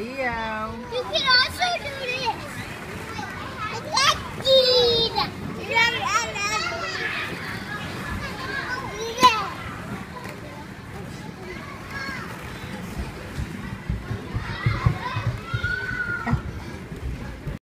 Tchau.